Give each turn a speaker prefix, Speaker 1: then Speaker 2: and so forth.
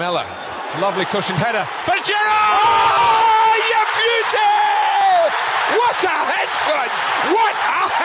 Speaker 1: Lamella. lovely cushioned header. But Gerard! Oh, you beauty! What a headshot! What a head!